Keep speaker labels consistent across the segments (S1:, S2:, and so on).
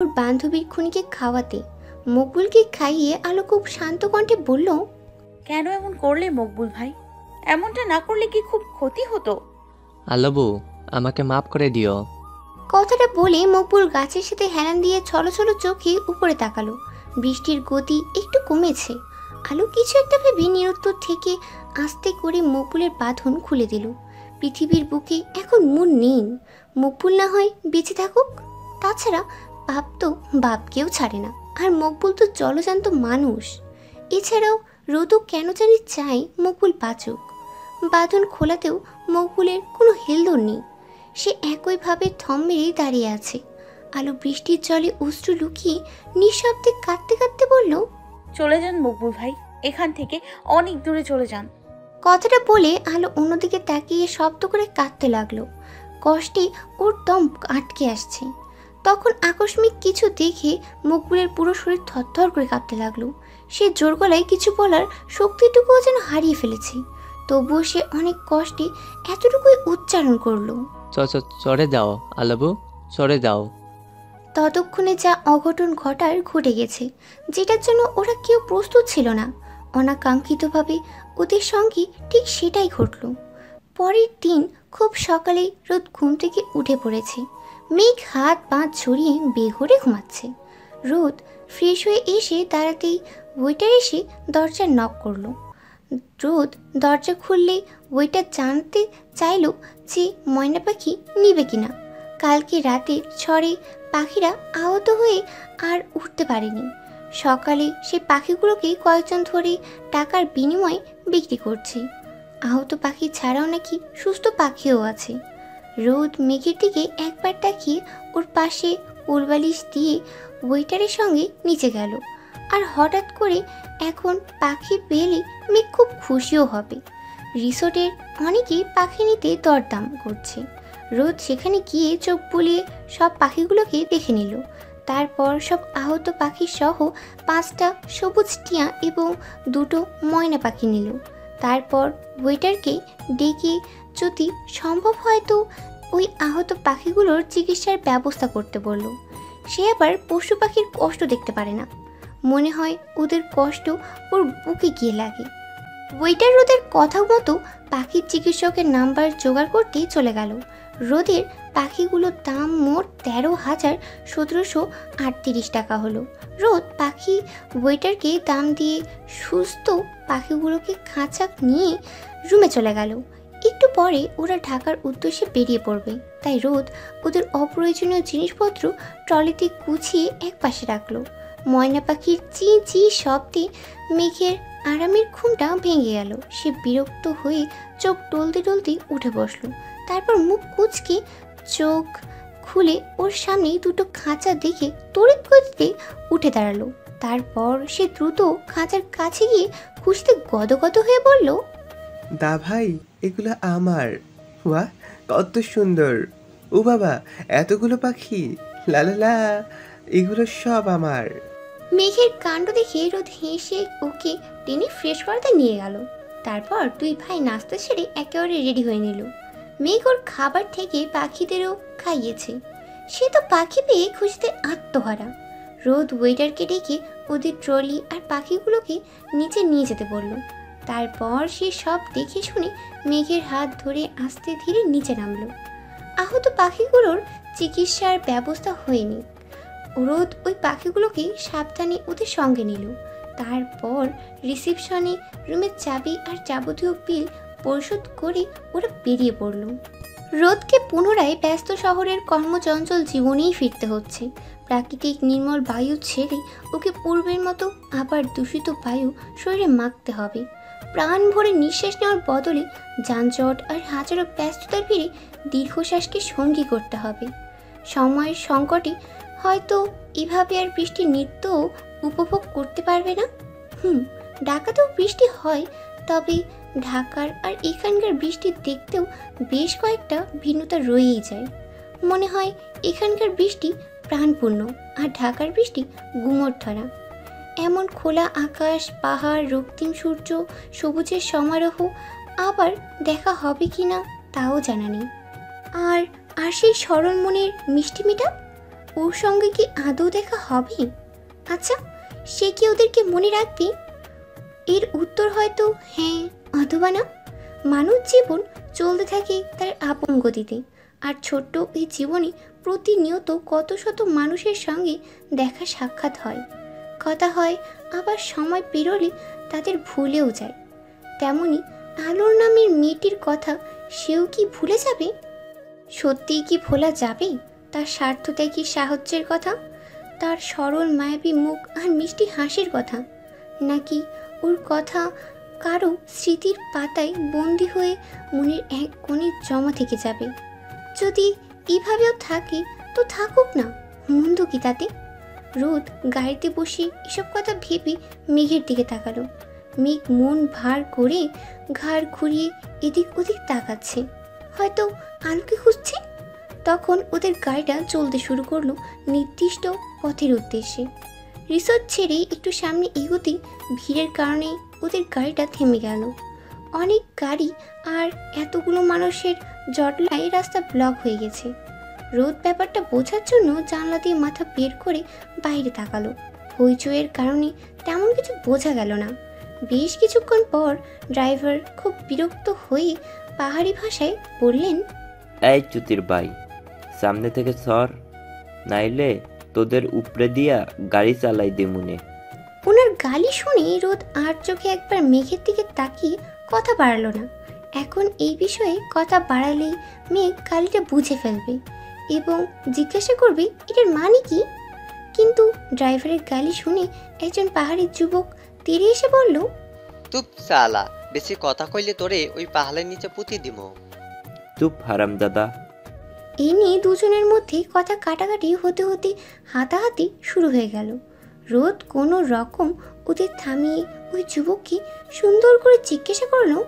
S1: ওর বান্ধবীর খুনিকে খাওয়াতে। মকবুলকে খাইয়ে আলো খুব শান্ত কণ্ঠে বলল
S2: কেন এমন করলে মকবুল ভাই? এমনটা না করলে কি খুব ক্ষতি হতো?
S3: আল্লাবু আমাকে মাফ করে দিও।
S1: কথাটা বলে মকবুল গাছের সাথে হেলান দিয়ে ছলো ছলো চোখে উপরে তাকালো। বৃষ্টির গতি একটু কমেছে। আলো কিছু একটা ভেবে নিরুত্তর থেকে আস্তে করে মকবুলের বাঁধন খুলে দিল। পৃথিবীর বুকে এখন মন নেই। মকবুল না হয় বেঁচে থাকুক। তাছাড়া বাপ তো বাপকেও ছাড়ে না। আর মকবুল তো জলজান্ত মানুষ। এছাড়াও রোদও কেন জানি চায় মকবুল বাঁচুক। বাঁধন খোলাতেও মকবুলের কোনো হেলদোল নেই। সে একইভাবে থম মেরেই দাঁড়িয়ে আছে। আলো বৃষ্টির জলে অশ্রু লুকিয়ে নিঃশব্দে কাঁদতে কাঁদতে বলল
S2: চলে যান মকবুল ভাই এখান থেকে অনেক দূরে চলে যান।
S1: কথাটা বলে আলো অন্যদিকে তাকিয়ে শব্দ করে কাঁদতে লাগল। কষ্টে ওর দম আটকে আসছে। তখন আকস্মিক কিছু দেখে মকবুলের পুরো শরীর থরথর করে কাঁপতে লাগল। সে জোর গলায় কিছু বলার শক্তিটুকুও যেন হারিয়ে ফেলেছে। তবুও সে অনেক কষ্টে এতটুকুই উচ্চারণ করল।
S3: চড়ে যাও আল্লাবু চড়ে যাও।
S1: ততক্ষণে যা অঘটন ঘটার ঘটে গেছে যেটার জন্য ওরা কেউ প্রস্তুত ছিল না। অনাকাঙ্ক্ষিতভাবে ওদের সঙ্গে ঠিক সেটাই ঘটল। পরের দিন খুব সকালেই রোদ ঘুম থেকে উঠে পড়েছে। মেঘ হাত পা ছড়িয়ে বেঘরে ঘুমাচ্ছে। রোদ ফ্রেশ হয়ে এসে দাঁড়াতেই ওয়েটার এসে দরজা নক করল। রোদ দরজা খুললে ওয়েটার জানতে চাইলো যে ময়না পাখি নিবে কিনা। কালকে রাতে ঝড়ে পাখিরা আহত হয়ে আর উঠতে পারেনি। সকালে সে পাখিগুলোকে কয়েকজন ধরে টাকার বিনিময়ে বিক্রি করছে। আহত পাখি ছাড়াও নাকি সুস্থ পাখিও আছে। রোদ মেঘের দিকে একবার তাকিয়ে ওর পাশে উলবালিশ দিয়ে ওয়েটারের সঙ্গে নিচে গেল। আর হঠাৎ করে এখন পাখি পেলে মেঘ খুব খুশিও হবে। রিসোর্টের অনেকেই পাখি নিতে দরদাম করছে। রোদ সেখানে গিয়ে চোখ বুলিয়ে সব পাখিগুলোকে দেখে নিল। তারপর সব আহত পাখি সহ পাঁচটা সবুজ টিয়া এবং দুটো ময়না পাখি নিল। তারপর ওয়েটারকে ডেকে যদি সম্ভব হয় তো ওই আহত পাখিগুলোর চিকিৎসার ব্যবস্থা করতে বলল। সে আবার পশু পাখির কষ্ট দেখতে পারে না। মনে হয় ওদের কষ্ট ওর বুকে গিয়ে লাগে। ওয়েটার রোদের কথা মতো পাখির চিকিৎসকের নাম্বার জোগাড় করতেই চলে গেল। রোদের পাখিগুলোর দাম মোট তেরো হাজার সতেরোশো আটত্রিশ টাকা হলো। রোদ পাখি ওয়েটারকে দাম দিয়ে সুস্থ পাখিগুলোকে খাঁচা নিয়ে রুমে চলে গেল। একটু পরে ওরা ঢাকার উদ্দেশ্যে বেরিয়ে পড়বে। তাই রোদ ওদের অপ্রয়োজনীয় জিনিসপত্র ট্রলিতে গুছিয়ে এক পাশে রাখল। ময়না পাখির চি চি শব্দে মেঘের আরামের ঘুমটা ভেঙে গেল। সে বিরক্ত হয়ে চোখ টলতে টলতে উঠে বসল। তারপর মুখ কুচকে চোখ খুলে ওর সামনে দুটো খাঁচা দেখে তড়িৎ গতিতে উঠে দাঁড়াল। তারপর সে দ্রুত খাঁচার কাছে গিয়ে খুশিতে গদগদ হয়ে বলল,
S4: দা ভাই এগুলো আমার। ওয়া কত সুন্দর। ও বাবা, এতগুলো পাখি। লা লা লা, এগুলো সব আমার।
S1: মেঘের কাণ্ড দেখে রোদ হেসে ওকে টেনে ফ্রেশ করাতে নিয়ে গেল। তারপর দুই ভাই নাস্তা সেরে একেবারে রেডি হয়ে নিল। মেঘ ওর খাবার থেকে পাখিদেরও খাইয়েছে। সে তো পাখি পেয়ে খুশিতে আত্মহারা। রোদ ওয়েটারকে ডেকে ওদের ট্রলি আর পাখিগুলোকে নিচে নিয়ে যেতে বলল। তারপর সে সব দেখে শুনে মেঘের হাত ধরে আস্তে ধীরে নিচে নামল। আহত পাখিগুলোর চিকিৎসার ব্যবস্থা হয়নি। রোদ ওই পাখিগুলোকে সাবধানে ওদের সঙ্গে নিল। তারপর রিসেপশনে রুমের চাবি আর যাবতীয় বিল পরিশোধ করে ওরা বেরিয়ে পড়ল। রোদকে পুনরায় ব্যস্ত শহরের কর্মচঞ্চল জীবনেই ফিরতে হচ্ছে। প্রাকৃতিক নির্মল বায়ু ছেড়ে ওকে পূর্বের মতো আবার দূষিত বায়ু শরীরে মাখতে হবে। প্রাণ ভরে নিঃশ্বাস নেওয়ার বদলে যানজট আর হাজারো ব্যস্ততার ভিড়ে দীর্ঘশ্বাসকে সঙ্গী করতে হবে। সময়ের সংকটে হয়তো এভাবে আর বৃষ্টির নৃত্যও উপভোগ করতে পারবে না। হুম, ঢাকাতেও বৃষ্টি হয়, তবে ঢাকার আর এখানকার বৃষ্টি দেখতেও বেশ কয়েকটা ভিন্নতা রয়েই যায়। মনে হয় এখানকার বৃষ্টি প্রাণপূর্ণ আর ঢাকার বৃষ্টি গুমর ধরা। এমন খোলা আকাশ, পাহাড়, রক্তিম সূর্য, সবুজের সমারোহ, আবার দেখা হবে কি না তাও জানা নেই। আর আর সেই সরল মনের মিষ্টি মিটা ওর সঙ্গে কি আদৌ দেখা হবে? আচ্ছা সে কি ওদেরকে মনে রাখবে? এর উত্তর হয়তো হ্যাঁ অথবা না। মানুষ জীবন চলতে থাকে তার আপন গতিতে। আর ছোট্ট এই জীবনে প্রতিনিয়ত কত শত মানুষের সঙ্গে দেখা সাক্ষাৎ হয়। কথা হয়, আবার সময় পেরোলে তাদের ভুলেও যায়। তেমনি আলোর নামের মেয়েটির কথা সেও কি ভুলে যাবে? সত্যিই কি ভোলা যাবে? তার স্বার্থটাই কি সাহায্যের কথা? তার সরল মায়াবী মুখ আর মিষ্টি হাসির কথা? নাকি ওর কথা কারও স্মৃতির পাতায় বন্দি হয়ে মনের এক কোণে জমা থেকে যাবে? যদি এভাবেও থাকে, তো থাকুক না, মন্দ কি তাতে? রোদ, গাড়িতে বসে এসব কথা ভেবে মেঘের দিকে তাকালো। মেঘ মন ভার করে ঘাড় ঘুরিয়ে এদিক ওদিক তাকাচ্ছে। হয়তো আলোকে খুঁজছে? তখন ওদের গাড়িটা চলতে শুরু করল নির্দিষ্ট পথের উদ্দেশ্যে। রিসোর্ট ছেড়ে একটু সামনে এগোতেই ভিড়ের কারণে ওদের গাড়িটা থেমে গেল। অনেক গাড়ি আর এতগুলো মানুষের জটলায় রাস্তা ব্লক হয়ে গেছে। রোদ ব্যাপারটা বোঝার জন্য জানলা দিয়ে মাথা বের করে বাইরে তাকালো। হইচইয়ের কারণে তেমন কিছু বোঝা গেল না। বেশ কিছুক্ষণ পর ড্রাইভার খুব বিরক্ত হয়ে পাহাড়ি ভাষায় বললেন
S5: এই চুতির ভাই সামনে থেকে সর নাইলে তোদের উপরে দিয়া গাড়ি চালাই দিমুনে
S1: ওনার গালি শুনে রোদ আর চোখে একবার মেঘের দিকে তাকিয়ে কথা বাড়ালো না। এখন এই বিষয়ে কথা বাড়ালেই মেঘ গালিটা বুঝে ফেলবে। এবং জিজ্ঞাসা করবে এটার মানে কি? কিন্তু ড্রাইভারের গালি শুনে একজন পাহাড়ি যুবক তীরে এসে বলল
S6: তুপ সালা বেশি কথা কইলে তোরে ওই পাহাড়ের নিচে পুঁতি দিমো।
S5: চুপ হারাম দাদা।
S1: এই নিয়ে দুজনের মধ্যে কথা কাটাকাটি হতে হতে হাতাহাতি শুরু হয়ে গেল। রোদ কোনো রকম ওদের থামিয়ে ওই যুবককে সুন্দর করে জিজ্ঞাসা করল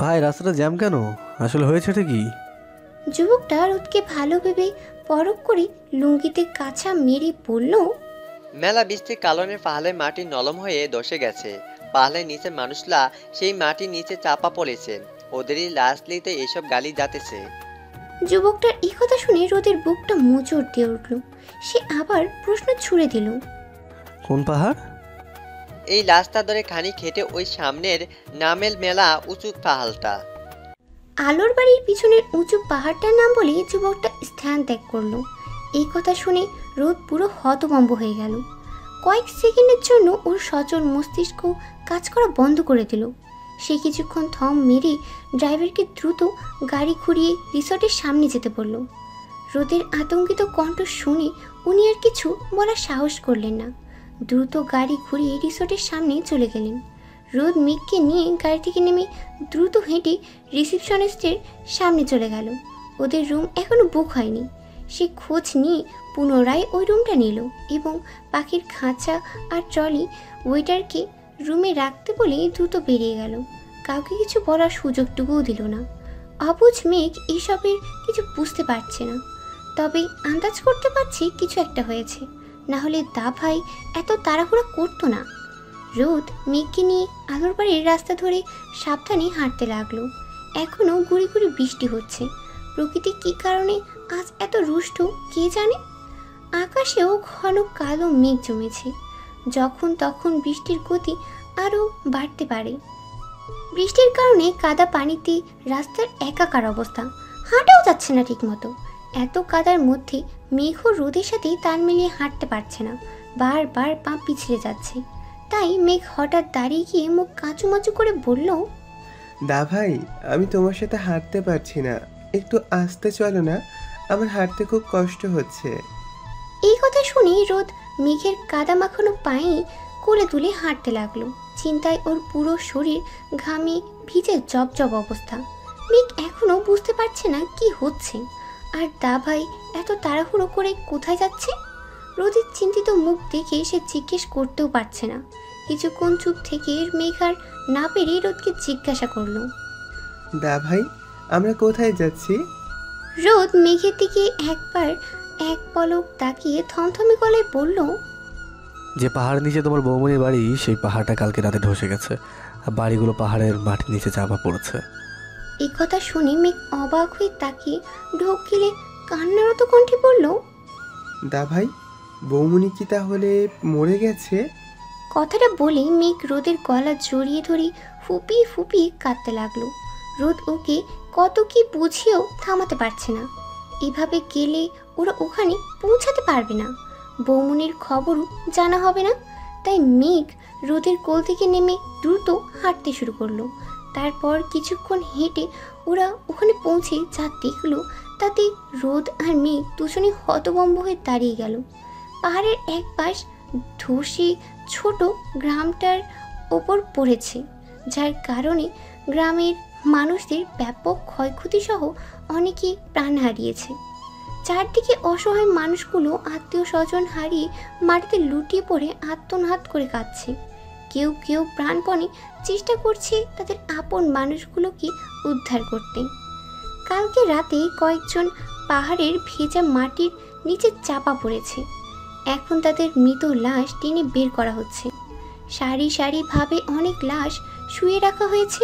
S7: ভাই রাস্তাটা জ্যাম কেন? আসলে হয়েছেটা কি?
S1: যুবকটা রোদকে ভালো ভেবে পরক করে লুঙ্গিতে কাছা মেরে বলল
S6: মেলা বৃষ্টির কারণে পাহাড়ের মাটি নরম হয়ে ধসে গেছে। পাহাড়ের নিচে মানুষলা সেই মাটির নিচে চাপা পড়েছে। ওদেরই লাস্টলিতে এসব গালি যাতেছে।
S1: যুবকটার এই কথা শুনে রোদের বুকটা মোচড় দিয়ে উঠল। সে আবার প্রশ্ন ছুড়ে দিল
S7: কোন পাহাড়?
S6: এই রাস্তা ধরে খানি খেটে ওই সামনের নামেল মেলা উঁচু পাহাড়টা।
S1: আলোর বাড়ির পিছনের উঁচু পাহাড়টার নাম বলে যুবকটা স্থান ত্যাগ করল। এই কথা শুনে রোদ পুরো হতভম্ব হয়ে গেল। কয়েক সেকেন্ডের জন্য ওর সচল মস্তিষ্ক কাজ করা বন্ধ করে দিল। সে কিছুক্ষণ থম মেরে ড্রাইভারকে দ্রুত গাড়ি ঘুরিয়ে রিসর্টের সামনে যেতে বলল। রোদের আতঙ্কিত কণ্ঠ শুনে উনি আর কিছু বলার সাহস করলেন না। দ্রুত গাড়ি ঘুরিয়ে রিসর্টের সামনে চলে গেলেন। রোদ মেঘকে নিয়ে গাড়ি থেকে নেমে দ্রুত হেঁটে রিসেপশনিস্টের সামনে চলে গেল। ওদের রুম এখনও বুক হয়নি। সে খোঁজ নিয়ে পুনরায় ওই রুমটা নিল এবং পাখির খাঁচা আর ট্রলি ওয়েটারকে রুমে রাখতে বলে দ্রুত বেরিয়ে গেল। কাউকে কিছু বলার সুযোগটুকুও দিল না। অবুজ মেঘ এসবের কিছু বুঝতে পারছে না। তবে আন্দাজ করতে পারছি কিছু একটা হয়েছে। না হলে দা ভাই এত তাড়াহুড়া করতো না। রোদ মেঘকে নিয়ে আলোর বাড়ির রাস্তা ধরে সাবধানে হাঁটতে লাগল। এখনও গুড়ি গুড়ি বৃষ্টি হচ্ছে। প্রকৃতি কী কারণে আজ এত রুষ্ট, কে জানে? আকাশেও ঘন কালো মেঘ জমেছে। যখন তখন বৃষ্টির গতি আরও বাড়তে পারে। বৃষ্টির কারণে কাদা পানিতে রাস্তার একাকার অবস্থা। হাঁটাও যাচ্ছে না ঠিকমতো। এত কাদার মধ্যে মেঘ রোদের সাথে তাল মিলিয়ে হাঁটতে পারছে না। বারবার পা পিছলে যাচ্ছে। তাই মেঘ হঠাৎ দাঁড়িয়ে গিয়ে মুখ কাঁচুমাচু করে বলল
S4: দা ভাই আমি তোমার সাথে হাঁটতে পারছি না। একটু আস্তে চলো না আমার হাঁটতে খুব কষ্ট হচ্ছে।
S1: এই কথা শুনে রোদ মেঘের কাদা মাখানো পায়ে কোলে তুলে হাঁটতে লাগল। চিন্তায় ওর পুরো শরীর ঘামে ভিজে জবজব অবস্থা। মেঘ এখনও বুঝতে পারছে না কি হচ্ছে। আর দা ভাই এত তাড়াহুড়ো করে কোথায় যাচ্ছে? রোদের চিন্তিত মুখ দেখে সে জিজ্ঞেস করতেও পারছে না। কিছুক্ষণ চুপ থেকে মেঘ আর না পেরে রোদকে জিজ্ঞাসা করল।
S4: দা ভাই আমরা কোথায় যাচ্ছি?
S1: রোদ মেঘের দিকে একবার এক পলক তাকিয়ে থমথমে গলায় বলল
S7: যে পাহাড়ের নিচে তোমার বৌমনির বাড়ি সেই পাহাড়টা কালকে রাতে ধসে গেছে। আর বাড়িগুলো পাহাড়ের মাটির নিচে চাপা পড়েছে।
S1: এই কথা শুনে মেঘ অবাক হয়ে তাকিয়ে ঢোক গিলে কান্নারত কণ্ঠে বলল
S4: দা ভাই বৌমনি কি তাহলে মরে গেছে?
S1: কথাটা বলে মেঘ রোদের গলা জড়িয়ে ধরে ফুপিয়ে ফুপিয়ে কাঁদতে লাগল। রোদ ওকে কত কি বুঝিয়েও থামাতে পারছে না। এভাবে গেলে ওরা ওখানে পৌঁছাতে পারবে না। বৌমনির খবরও জানা হবে না। তাই মেঘ রোদের কোল থেকে নেমে দ্রুত হাঁটতে শুরু করল। তারপর কিছুক্ষণ হেঁটে ওরা ওখানে পৌঁছে যা দেখল, তাতে রোদ আর মেঘ দুজনে হতবম্ব হয়ে দাঁড়িয়ে গেল। পাহাড়ের এক পাশ ধসে ছোট গ্রামটার ওপর পড়েছে, যার কারণে গ্রামের মানুষদের ব্যাপক ক্ষয়ক্ষতি সহ অনেকে প্রাণ হারিয়েছে। চারদিকে অসহায় মানুষগুলো আত্মীয় স্বজন হারিয়ে মাটিতে লুটিয়ে পড়ে আত্মনাদ করে কাঁদছে। কেউ কেউ প্রাণপণে চেষ্টা করছে তাদের আপন মানুষগুলোকে উদ্ধার করতে। কালকে রাতে কয়েকজন পাহাড়ের ভেজা মাটির নিচে চাপা পড়েছে। এখন তাদের মৃত লাশ টেনে বের করা হচ্ছে। সারি সারিভাবে অনেক লাশ শুয়ে রাখা হয়েছে।